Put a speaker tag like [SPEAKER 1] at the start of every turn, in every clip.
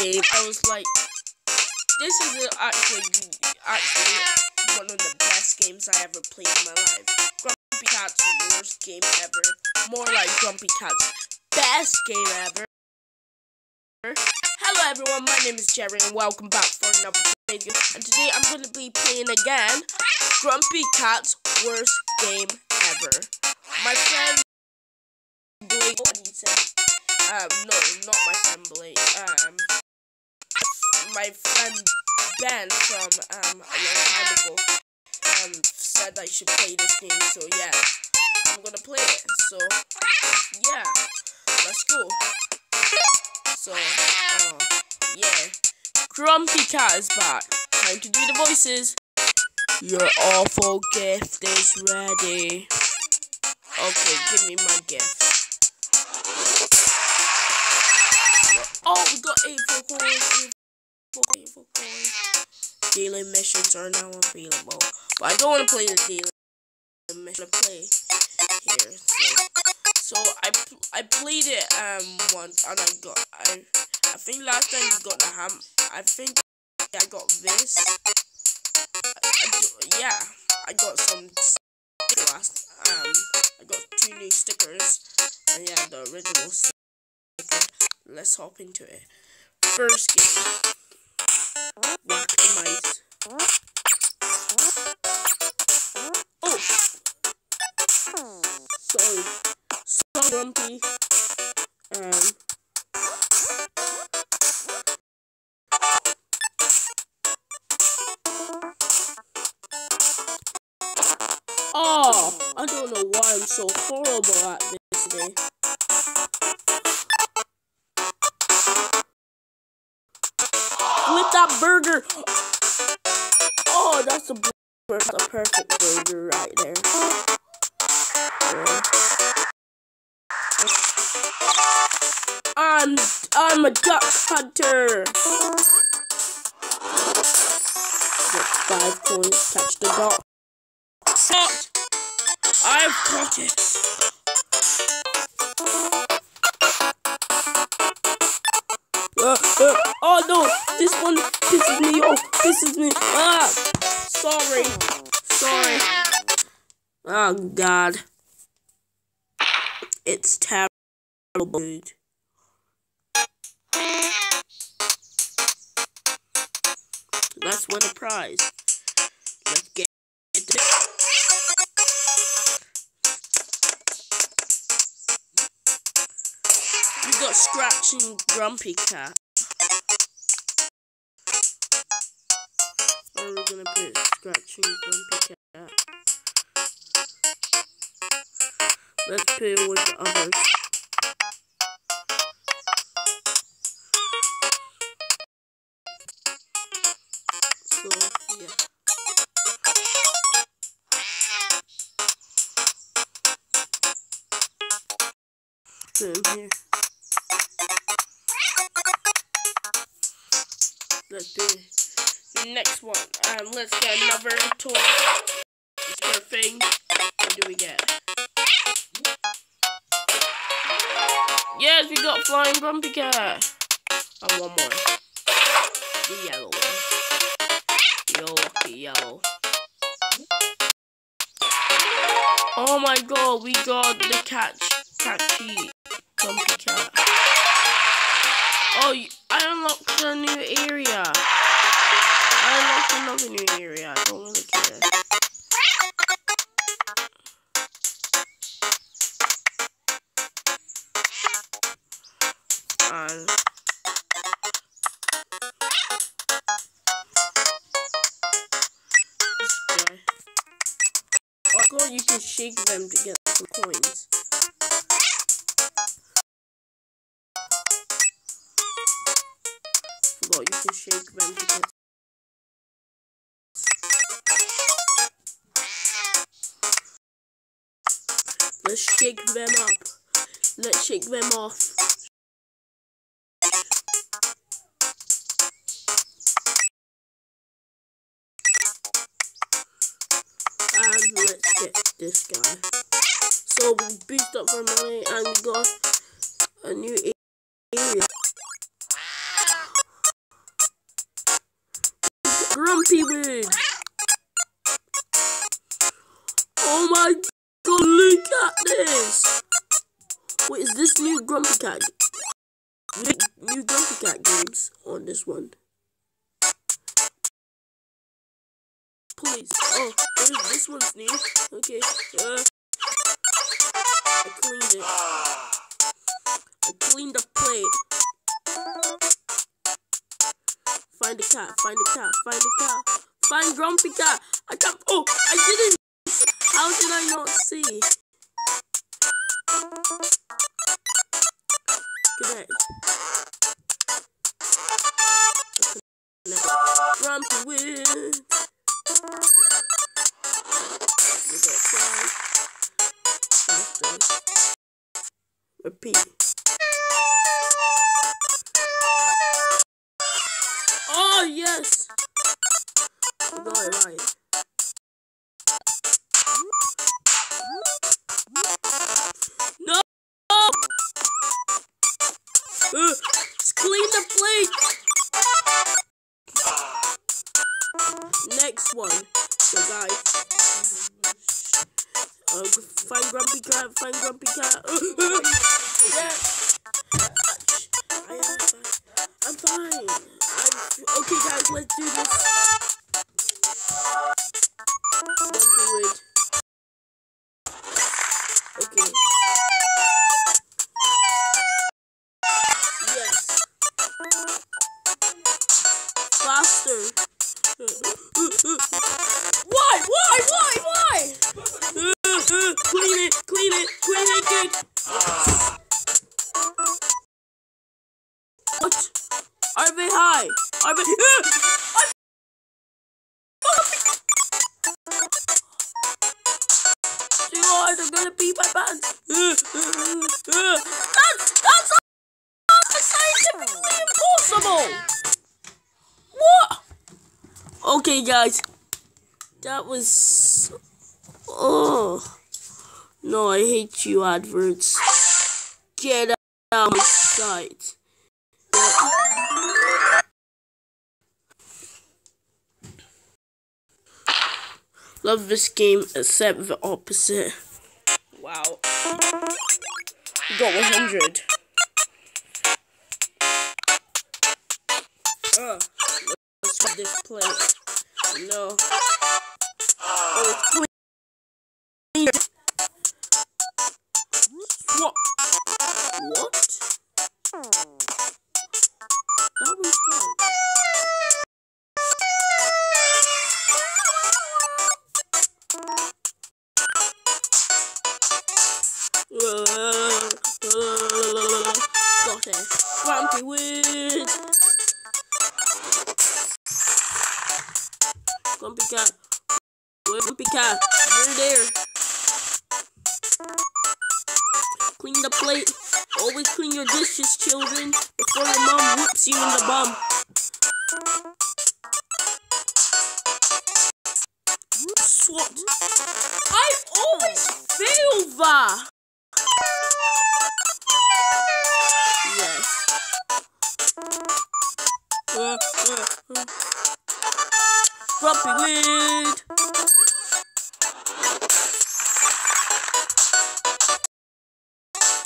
[SPEAKER 1] I was like, this is actually actually one of the best games I ever played in my life. Grumpy Cat's worst game ever. More like Grumpy Cat's best game ever. Hello everyone, my name is Jerry and welcome back for another video. And today I'm going to be playing again Grumpy Cat's worst game ever. My friend Blake, what he? Um, no, not my friend Blake. Um, my friend Ben from um, a long time ago um, said I should play this game, so yeah, I'm gonna play it. So yeah, let's go. So, uh, yeah, Grumpy Cat is back. Time to do the voices. Your awful gift is ready. Okay, give me my gift. Oh, we got eight coins. Eight coins. Daily missions are now available. But I don't want to play the daily mission. I play here. So, so I I played it um once and I got I I think last time you got the ham. I think I got this. I, I yeah, I got some last um I got two new stickers and yeah the original sticker. Let's hop into it. First game. The mice. Oh! Sorry. So grumpy. Um. Oh, I don't know why I'm so horrible at this today. That burger. Oh, that's a, that's a perfect burger right there. I'm I'm a duck hunter. Get five coins. Catch the. Caught. I've caught it. Uh, uh, oh no, this one pisses me off. Pisses me. Ah, sorry, sorry. Oh God, it's terrible. Dude. Let's win a prize. We got Scratching Grumpy Cat. Are we gonna put Scratching Grumpy Cat? Let's put it with the others. So, yeah. Him here. Let's do it. Next one. Um, let's get another toy. Thing. What do we get? Yes, we got Flying Grumpy Cat. And one more. The yellow one. Yo, lucky yellow. Oh my god, we got the catch, catchy Grumpy Cat. Oh, unlocked a new area. I unlocked another new area. I don't really care. And. Oh god, you can shake them to get some coins. Forgot you can shake them to get Let's shake them up. Let's shake them off. And let's get this guy. So we boost up our money and we got a new area. Grumpy Wood. Oh my god, look at this. Wait, is this new Grumpy Cat? New, new Grumpy Cat games on this one. Please. Oh, this one's new. Okay. Uh, I cleaned it. Cat, find the cat, find the cat. Find Grumpy Cat. I can't. Oh, I didn't. How did I not see? Connect. Connect. Grumpy try. Repeat. Next one. So guys. Uh, find Grumpy Cat, find Grumpy Cat. Yeah. I am fine. I'm fine. I'm, okay guys, let's do this. Gonna pee my pants. That's that's scientifically impossible. What? Okay, guys. That was. Oh. No, I hate you, adverts. Get out of my sight. Love this game, except the opposite. Wow. Got 100. Uh, let's get this plate. No. Oh, it's clean. What? What? Cat. Grumpy Cat. You're there. Clean the plate. Always clean your dishes, children, before your mom whoops you in the bum. Swat. I always fail that. Grumpy Wood.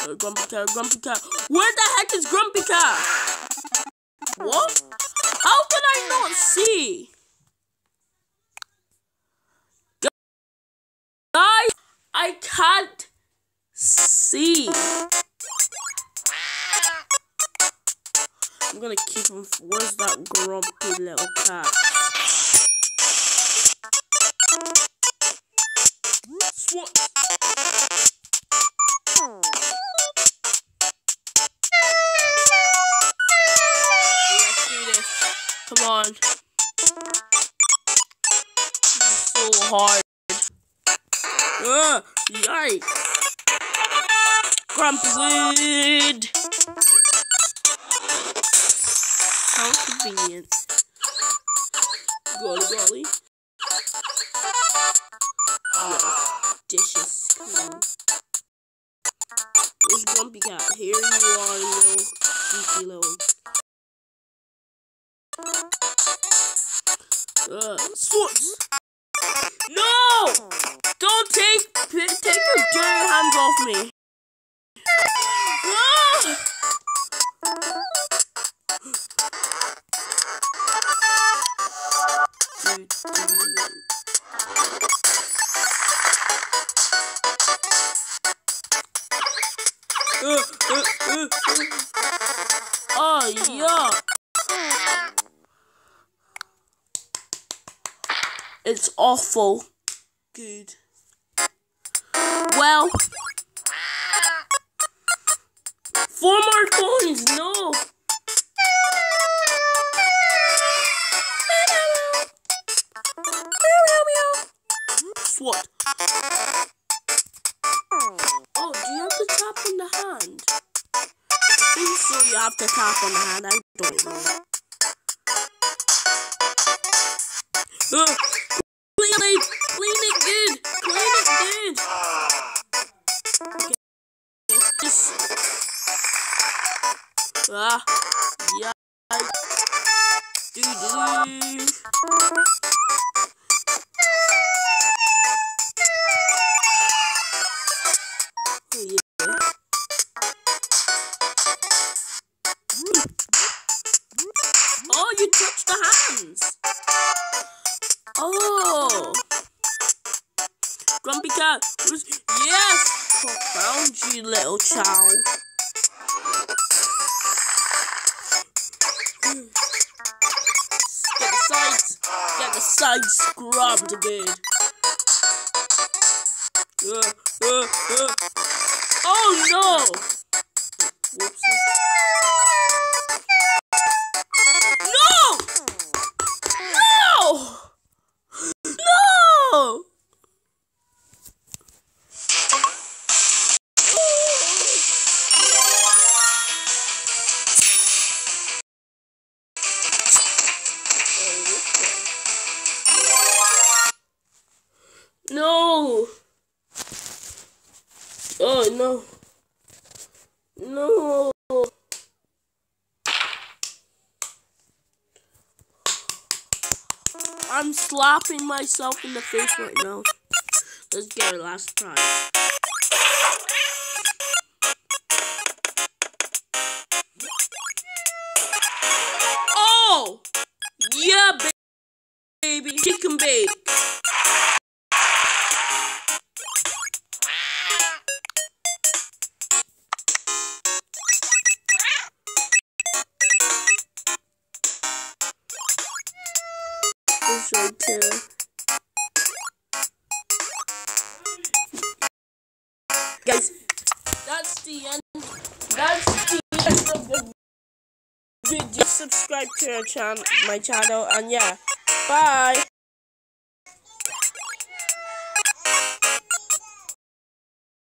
[SPEAKER 1] Uh, grumpy Cat, Grumpy Cat. Where the heck is Grumpy Cat? What? How can I not see? Guys, I can't see. I'm gonna keep him. Where's that grumpy little cat? On. So hard. Ugh, yikes. Grumpy Wood. How convenient. Golly golly. Yes, dishes clean. Where's Grumpy Cat? Here you are, little cheeky little. Uh, swords. No! Don't take take your dirty hands off me. Ah! Oh, yeah. It's awful. Good. Well, four more coins. No. What? Oh, do you have to tap on the hand? I think so. You have to tap on the hand. I don't know. Uh, clean it, clean it good, clean it good. Okay. Just ah, yeah. Do Yes. Found you, little child. Get the sides. Get the sides scrubbed a bit. Uh, uh, uh. Oh no! No! No! I'm slapping myself in the face right now. Let's get our last prize. Oh! Yeah, ba- baby. Chicken bake. There. Guys, that's the end. That's the end of the video. Subscribe to our channel, my channel, and yeah, bye.